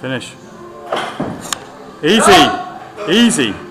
Finish. Easy. Easy.